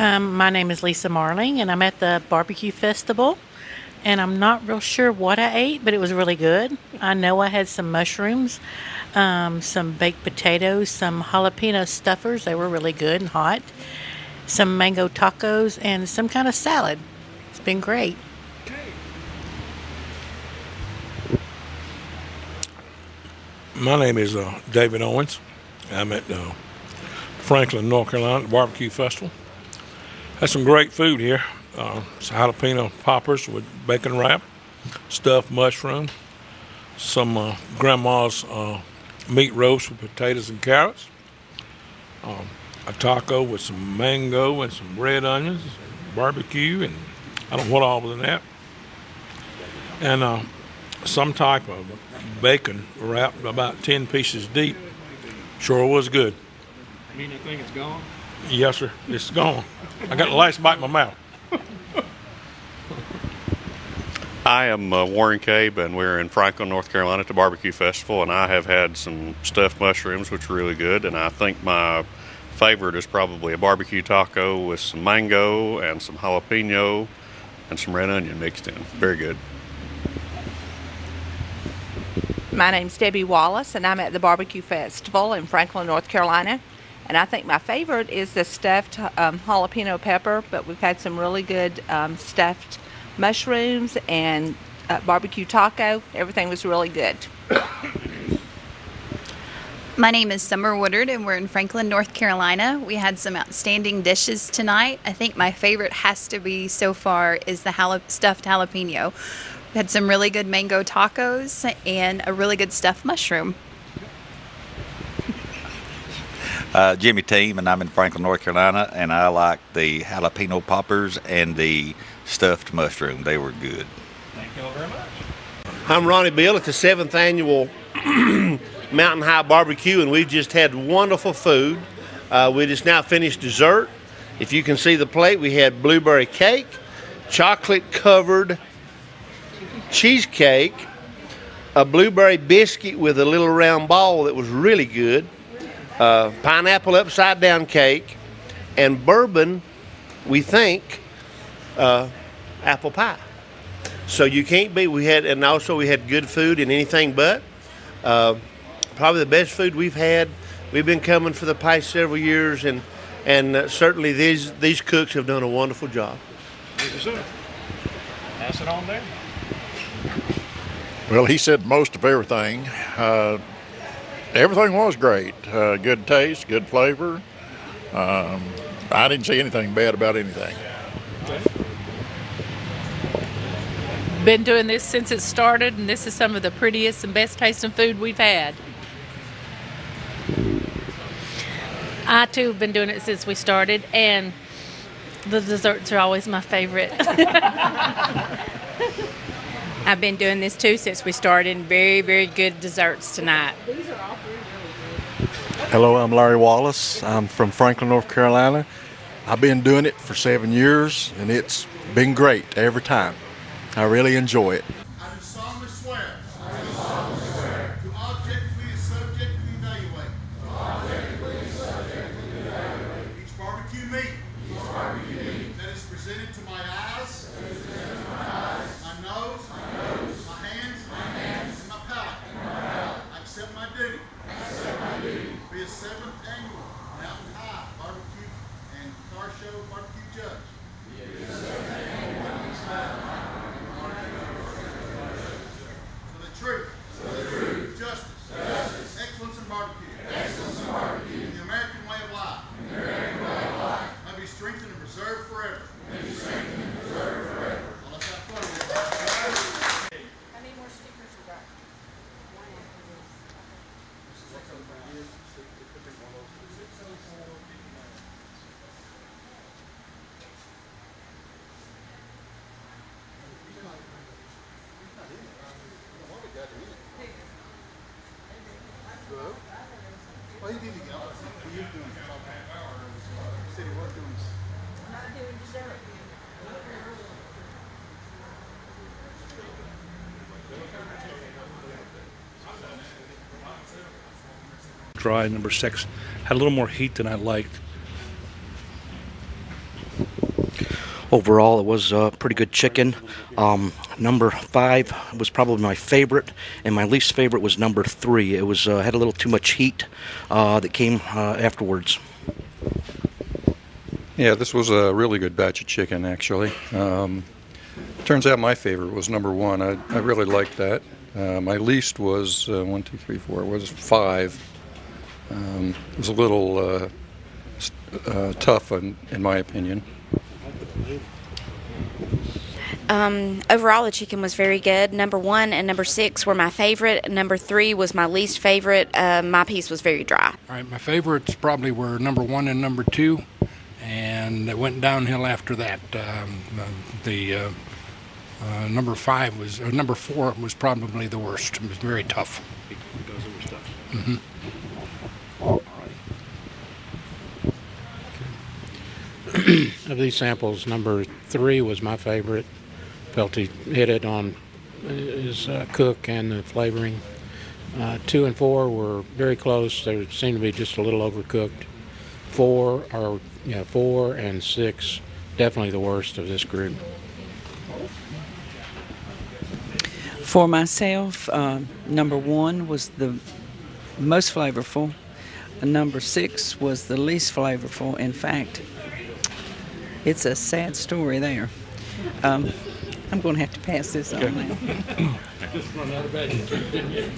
Um, my name is Lisa Marling, and I'm at the barbecue festival. And I'm not real sure what I ate, but it was really good. I know I had some mushrooms, um, some baked potatoes, some jalapeno stuffers. They were really good and hot. Some mango tacos, and some kind of salad. It's been great. My name is uh, David Owens. I'm at uh, Franklin, North Carolina Barbecue Festival. Had some great food here. Uh, jalapeno poppers with bacon wrap, stuffed mushroom, some uh, grandma's uh, meat roast with potatoes and carrots, um, a taco with some mango and some red onions, barbecue, and I don't know what all was in that, and uh, some type of bacon wrapped about 10 pieces deep. Sure was good. Mean that thing is gone? Yes, sir. It's gone. I got the last bite in my mouth. I am uh, Warren Cabe, and we're in Franklin, North Carolina at the Barbecue Festival, and I have had some stuffed mushrooms, which are really good, and I think my favorite is probably a barbecue taco with some mango and some jalapeno and some red onion mixed in. Very good. My name's Debbie Wallace, and I'm at the Barbecue Festival in Franklin, North Carolina. And I think my favorite is the stuffed um, jalapeno pepper, but we've had some really good um, stuffed mushrooms and uh, barbecue taco. Everything was really good. My name is Summer Woodard, and we're in Franklin, North Carolina. We had some outstanding dishes tonight. I think my favorite has to be so far is the jala- stuffed jalapeno. We had some really good mango tacos and a really good stuffed mushroom. Uh, Jimmy Team, and I'm in Franklin, North Carolina, and I like the jalapeno poppers and the stuffed mushroom. They were good. Thank you all very much. I'm Ronnie Bill at the seventh annual Mountain High Barbecue, and we've just had wonderful food. Uh, we just now finished dessert. If you can see the plate, we had blueberry cake, chocolate covered cheesecake, a blueberry biscuit with a little round ball that was really good, uh, pineapple upside down cake, and bourbon, we think, uh, apple pie. So you can't beat. We had, and also we had good food and anything but. Uh, probably the best food we've had. We've been coming for the past several years, and and uh, certainly these these cooks have done a wonderful job. Thank you. Pass it on there. Well, he said most of everything. Uh, everything was great. Uh, good taste, good flavor. Um, I didn't see anything bad about anything. Been doing this since it started, and this is some of the prettiest and best tasting food we've had. I too have been doing it since we started, and the desserts are always my favorite. I've been doing this too since we started. Very, very good desserts tonight. Hello, I'm Larry Wallace. I'm from Franklin, North Carolina. I've been doing it for seven years, and it's been great every time. I really enjoy it. I do solemnly swear. I do solemnly swear. To objectively and subjectively evaluate. To objectively and subjectively evaluate. Each barbecue meat. Each barbecue meat. That is presented to my eyes. That is presented to my eyes. My nose. My nose. My hands. My hands. And my palate. And my palate. I accept my duty. I accept my duty. Be a seventh annual Mountain High Barbecue and Car Show Barbecue Judge. Be a seventh annual Mountain High for the truth. For the truth. Justice. Justice. Excellence in barbecue. Excellence in barbecue. The American way of life. The American way of life. May be strengthened and preserved forever. May be strengthened and preserved forever. Well, let's have fun with it. How many more stickers we got? Well, you need to go. You're doing city work doing. Not doing dessert. Dry. Number six had a little more heat than I liked. overall, it was uh, pretty good chicken. Um, number five was probably my favorite, and my least favorite was number three. It was uh, had a little too much heat uh, that came uh, afterwards. Yeah, this was a really good batch of chicken, actually. Um, turns out my favorite was number one. I, I really liked that. Uh, my least was uh, one, two, three, four. Was five. Um, it was a little uh, uh, tough, in, in my opinion. Um, overall, the chicken was very good. Number one and number six were my favorite. Number three was my least favorite. Uh, my piece was very dry. All right, my favorites probably were number one and number two, and it went downhill after that. Um, uh, the uh, uh, number five was, or number four was probably the worst. It was very tough. Because it was tough. hmm of these samples, number three was my favorite. Felt he hit it on his uh, cook and the flavoring. Uh, two and four were very close. They seemed to be just a little overcooked. Four or yeah, four and six definitely the worst of this group. For myself, uh, number one was the most flavorful. Number six was the least flavorful. In fact, it's a sad story there. Um, I'm going to have to pass this on now. Just run out of bed, didn't you?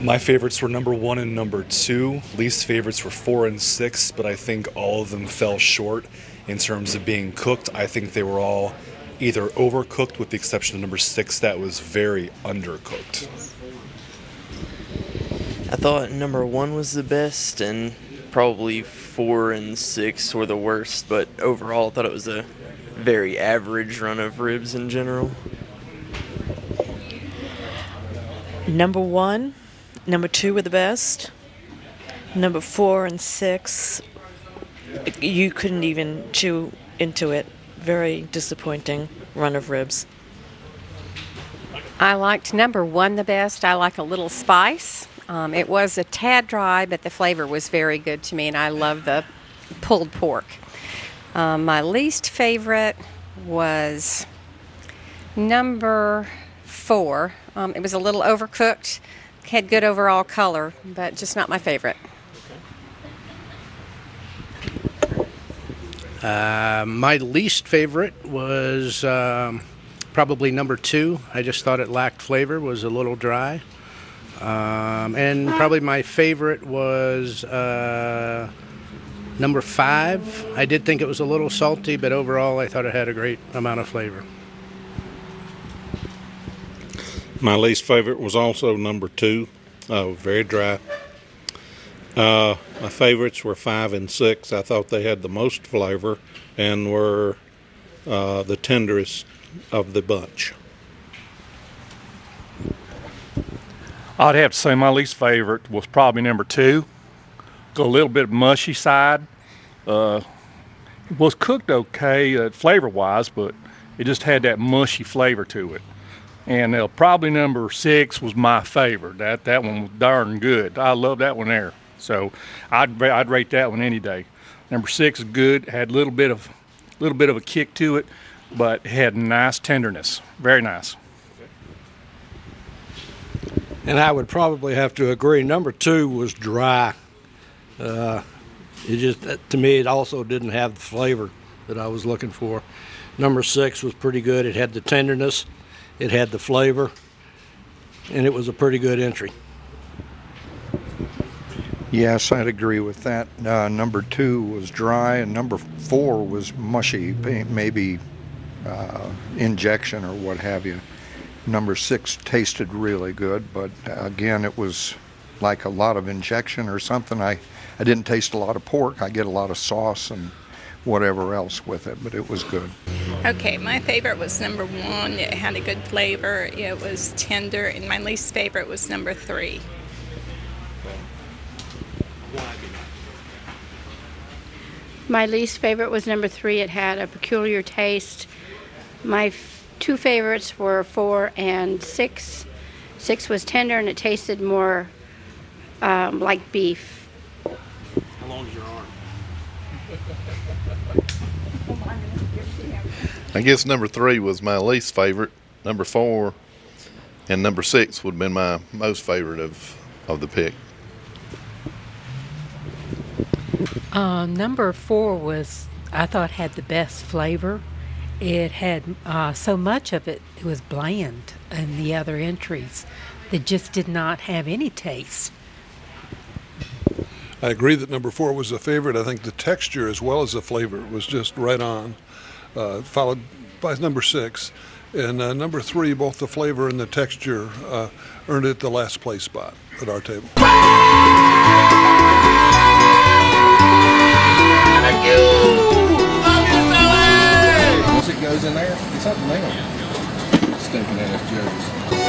My favorites were number one and number two. Least favorites were four and six, but I think all of them fell short in terms of being cooked. I think they were all either overcooked, with the exception of number six, that was very undercooked. I thought number one was the best, and probably four and six were the worst. But overall, I thought it was a very average run of ribs in general. Number one, number two were the best. Number four and six, you couldn't even chew into it. Very disappointing run of ribs. I liked number one the best. I like a little spice. Um, it was a tad dry, but the flavor was very good to me, and I love the pulled pork. Um, my least favorite was number four. Um, it was a little overcooked, had good overall color, but just not my favorite. Uh, my least favorite was um, probably number two. I just thought it lacked flavor, was a little dry. Um, and probably my favorite was uh, number five. I did think it was a little salty, but overall I thought it had a great amount of flavor. My least favorite was also number two, uh, very dry. Uh, my favorites were five and six. I thought they had the most flavor and were uh, the tenderest of the bunch. I'd have to say my least favorite was probably number two. A little bit mushy side. Uh, it was cooked okay uh, flavor wise, but it just had that mushy flavor to it. And uh, probably number six was my favorite. That that one was darn good. I love that one there. So I'd I'd rate that one any day. Number six is good. Had a little bit of little bit of a kick to it, but had nice tenderness. Very nice. And I would probably have to agree. Number two was dry. Uh, it just, to me, it also didn't have the flavor that I was looking for. Number six was pretty good. It had the tenderness, it had the flavor, and it was a pretty good entry. Yes, I'd agree with that. Uh, number two was dry, and number four was mushy, maybe uh, injection or what have you. Number six tasted really good, but uh, again, it was like a lot of injection or something. I, I didn't taste a lot of pork. I get a lot of sauce and whatever else with it, but it was good. Okay, my favorite was number one. It had a good flavor. It was tender, and my least favorite was number three. My least favorite was number three. It had a peculiar taste. My f- two favorites were four and six. Six was tender and it tasted more um, like beef. How long is your arm? I guess number three was my least favorite. Number four and number six would have been my most favorite of, of the pick. Uh, number four was, I thought, had the best flavor. It had uh, so much of it, it was bland, and the other entries that just did not have any taste. I agree that number four was a favorite. I think the texture as well as the flavor was just right on, uh, followed by number six. And uh, number three, both the flavor and the texture uh, earned it the last place spot at our table. Once it in there. Stinking ass Joe's.